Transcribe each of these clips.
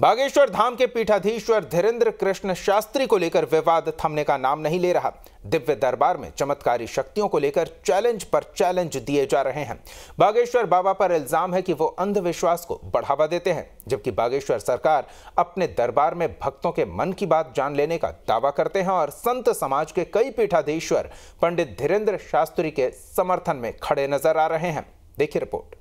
बागेश्वर धाम के पीठाधीश्वर धीरेन्द्र कृष्ण शास्त्री को लेकर विवाद थमने का नाम नहीं ले रहा। दिव्य दरबार में चमत्कारी शक्तियों को लेकर चैलेंज पर चैलेंज दिए जा रहे हैं। बागेश्वर बाबा पर इल्ज़ाम है कि वो अंधविश्वास को बढ़ावा देते हैं, जबकि बागेश्वर सरकार अपने दरबार में भक्तों के मन की बात जान लेने का दावा करते हैं और संत समाज के कई पीठाधीश्वर पंडित धीरेन्द्र शास्त्री के समर्थन में खड़े नज़र आ रहे हैं। देखिए रिपोर्ट।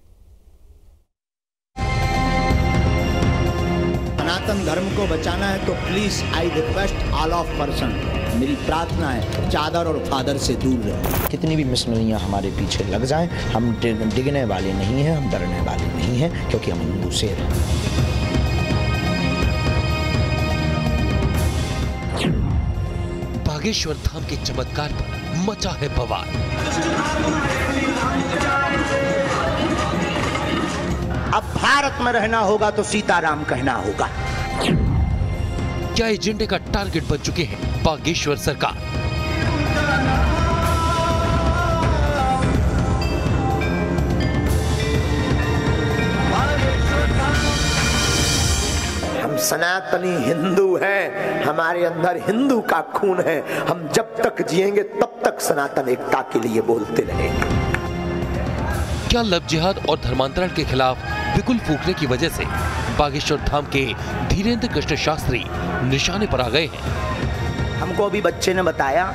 सनातन धर्म को बचाना है तो please I request all of person मेरी प्रार्थना है चादर और फादर से दूर रहे। कितनी भी मिशनरियाँ हमारे पीछे लग जाएँ हम डिगने वाले नहीं हैं हम डरने वाले नहीं हैं क्योंकि हम हिंदू शेर हैं। बागेश्वर धाम के चमत्कार पर मचा है बवाल अब भारत में रहना होगा तो सीताराम कहना होगा। क्या एजेंडे का टारगेट बन चुके हैं बागेश्वर सरकार? हम सनातनी हिंदू हैं हमारे अंदर हिंदू का खून है। हम जब तक जिएँगे तब तक सनातन एकता के लिए बोलते रहेंगे। क्या लव जिहाद और धर्मांतरण के खिलाफ बिकुल फूकने की वजह से बागेश्वर धाम के धीरेन्द्र कृष्ण शास्त्री निशाने पर आ गए हैं। हमको अभी बच्चे ने बताया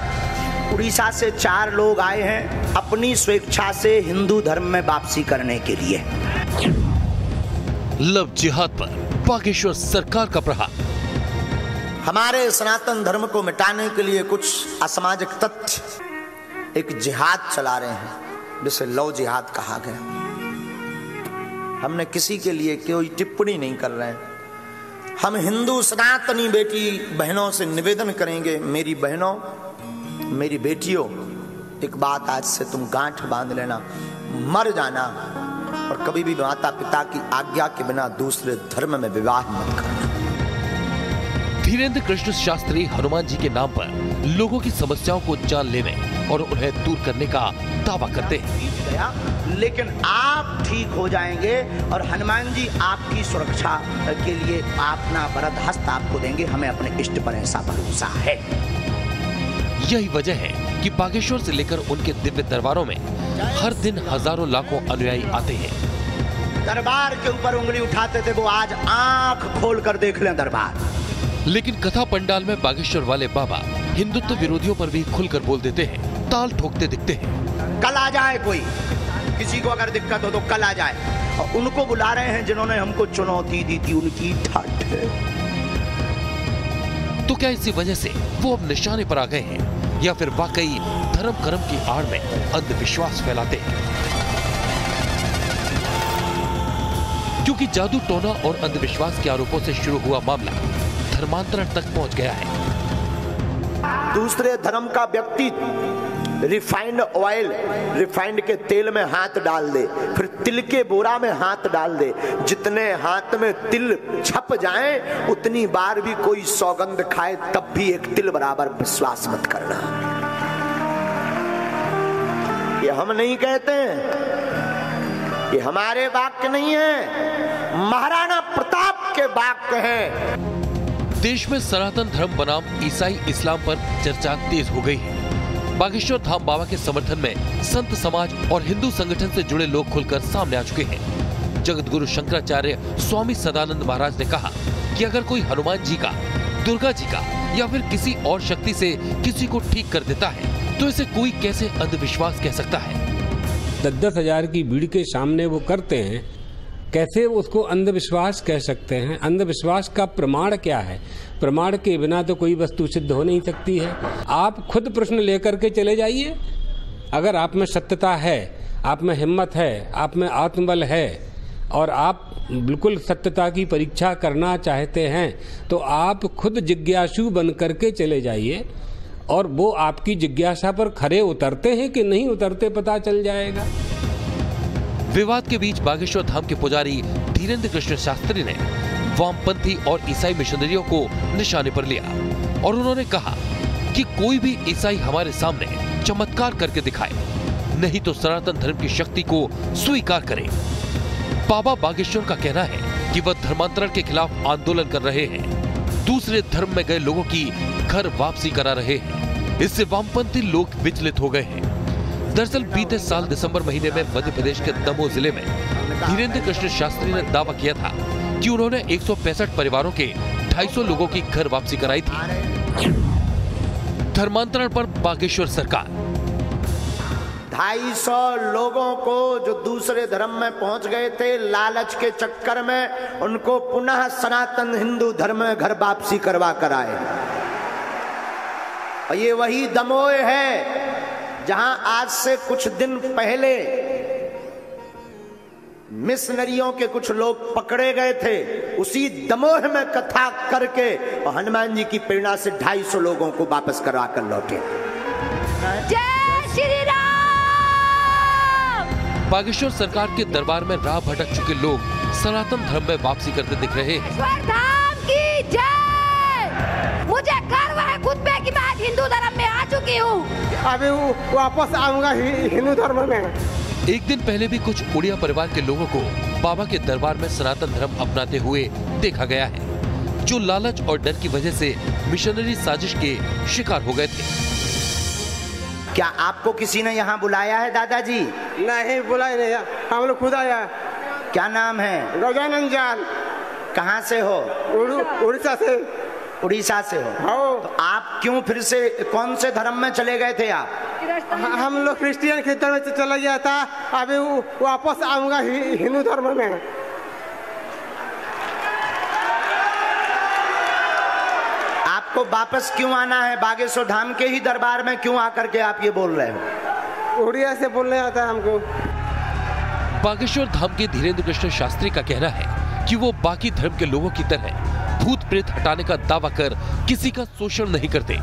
उड़ीसा से चार लोग आए हैं अपनी स्वेच्छा से हिंदू धर्म में वापसी करने के लिए। लव जिहाद पर बागेश्वर सरकार का प्रहार। हमारे सनातन धर्म को मिटाने के लिए कुछ असामाजिक तथ्य एक जिहाद चला रहे हैं जिसे लव जिहाद कहा गया। हमने किसी के लिए कोई टिप्पणी नहीं कर रहे हैं। हम हिंदू सनातनी बेटी बहनों से निवेदन करेंगे मेरी बहनों मेरी बेटियों एक बात आज से तुम गांठ बाँध लेना मर जाना और कभी भी माता पिता की आज्ञा के बिना दूसरे धर्म में विवाह मत करना। धीरेन्द्र कृष्ण शास्त्री हनुमान जी के नाम पर लोगों की समस्याओं को जान लेने और उन्हें दूर करने का दावा करते हैं। लेकिन आप ठीक हो जाएँगे और हनुमान जी आपकी सुरक्षा के लिए अपना वरद हस्त आपको देंगे हमें अपने इष्ट पर ऐसा भरोसा है। यही वजह है कि बागेश्वर से लेकर उनके दिव्य दरबारों में हर दिन हज़ारों लाखों अनुयायी आते हैं। दरबार के ऊपर उंगली उठाते थे वो आज आँख खोल कर देख लें दरबार। लेकिन कथा पंडाल में बागेश्वर वाले बाबा हिंदुत्व विरोधियों पर भी खुलकर बोल देते हैं ताल ठोकते दिखते हैं। कल आ जाए कोई। किसी को अगर दिक्कत हो तो कल आ जाए। और उनको बुला रहे हैं जिन्होंने हमको चुनौती दी थी उनकी ठट तो क्या इसी वजह से वो अब निशाने पर आ गए हैं? या फिर वाकई धर्म कर्म की आड़ में अंधविश्वास फैलाते हैं? क्योंकि जादू टोना और अंधविश्वास के आरोपों से शुरू हुआ मामला धर्मांतरण तक पहुँच गया है। दूसरे धर्म का व्यक्ति रिफाइंड ऑयल, रिफाइंड के तेल में हाथ डाल दे। फिर तिल के बोरा में हाथ डाल दे। जितने हाथ में तिल छप जाए, उतनी बार भी कोई सौगंध खाए, तब भी एक तिल बराबर विश्वास मत करना। ये हम नहीं कहते हैं। ये हमारे वाक्य नहीं है। महाराणा प्रताप के वाक्य हैं। देश में सनातन धर्म बनाम ईसाई इस्लाम पर चर्चा तेज हो गई है। बागेश्वर धाम बाबा के समर्थन में संत समाज और हिंदू संगठन से जुड़े लोग खुलकर सामने आ चुके हैं। जगत गुरु शंकराचार्य स्वामी सदानंद महाराज ने कहा कि अगर कोई हनुमान जी का, दुर्गा जी का या फिर किसी और शक्ति से किसी को ठीक कर देता है तो इसे कोई कैसे अंधविश्वास कह सकता है? दस दस हज़ार की भीड़ के सामने वो करते हैं कैसे उसको अंधविश्वास कह सकते हैं? अंधविश्वास का प्रमाण क्या है? प्रमाण के बिना तो कोई वस्तु सिद्ध हो नहीं सकती है। आप खुद प्रश्न लेकर के चले जाइए। अगर आप में सत्यता है, आप में हिम्मत है, आप में आत्मबल है, और आप बिल्कुल सत्यता की परीक्षा करना चाहते हैं तो आप खुद जिज्ञासु बन करके चले जाइए, और वो आपकी जिज्ञासा पर खरे उतरते हैं कि नहीं उतरते पता चल जाएगा। विवाद के बीच बागेश्वर धाम के पुजारी धीरेन्द्र कृष्ण शास्त्री ने वामपंथी और ईसाई मिशनरियों को निशाने पर लिया और उन्होंने कहा कि कोई भी ईसाई हमारे सामने चमत्कार करके दिखाए, नहीं तो सनातन धर्म की शक्ति को स्वीकार करे। बाबा बागेश्वर का कहना है कि वह धर्मांतरण के खिलाफ आंदोलन कर रहे हैं। दूसरे धर्म में गए लोगों की घर वापसी करा रहे हैं। इससे वामपंथी लोग विचलित हो गए हैं। दरअसल बीते साल दिसंबर महीने में मध्य प्रदेश के दमोह ज़िले में धीरेन्द्र कृष्ण शास्त्री ने दावा किया था कि उन्होंने एक सौ पैंसठ परिवारों के 250 लोगों की घर वापसी कराई थी। धर्मांतरण पर बागेश्वर सरकार। ढाई सौ लोगों को जो दूसरे धर्म में पहुँच गए थे, लालच के चक्कर में उनको पुनः सनातन हिंदू धर्म में घर वापसी करवा कर आए। ये वही दमोह है जहाँ आज से कुछ दिन पहले मिशनरियों के कुछ लोग पकड़े गए थे उसी दमोह में कथा करके और हनुमान जी की प्रेरणा से 250 लोगों को वापस करा कर लौटे। जय श्री राम! बागेश्वर सरकार के दरबार में राह भटक चुके लोग सनातन धर्म में वापसी करते दिख रहे हैं। मुझे गर्व है खुद पे कि मैं आज हिंदू धर्म में आ चुकी हूँ। अभी वापस आऊँगा हिंदू धर्म में। एक दिन पहले भी कुछ उड़िया परिवार के लोगों को बाबा के दरबार में सनातन धर्म अपनाते हुए देखा गया है जो लालच और डर की वजह से मिशनरी साजिश के शिकार हो गए थे। क्या आपको किसी ने यहाँ बुलाया है दादाजी? नहीं बुलाए नहीं हम लोग खुद आया क्या नाम है? गजानन जान। कहाँ से हो? उड़ीसा से। उड़ीसा से हो। हो। तो आप क्यों फिर से कौन से धर्म में चले गए थे आप? हम लोग क्रिश्चियन के धर्म से चला गया था। अभी वापस आऊँगा हिंदू धर्म में। आपको वापस क्यों आना है? बागेश्वर धाम के ही दरबार में क्यों आकर के आप ये बोल रहे हो? उड़िया से बोलने आता है हमको। बागेश्वर धाम के धीरेन्द्र कृष्ण शास्त्री का कहना है कि वो बाकी धर्म के लोगों की तरह भूत प्रेत हटाने का दावा कर किसी का शोषण नहीं करते,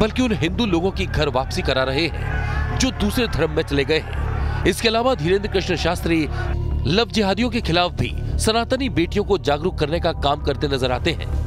बल्कि उन हिंदू लोगों की घर वापसी करा रहे हैं, जो दूसरे धर्म में चले गए हैं। इसके अलावा धीरेन्द्र कृष्ण शास्त्री लव जिहादियों के खिलाफ भी सनातनी बेटियों को जागरूक करने का काम करते नज़र आते हैं।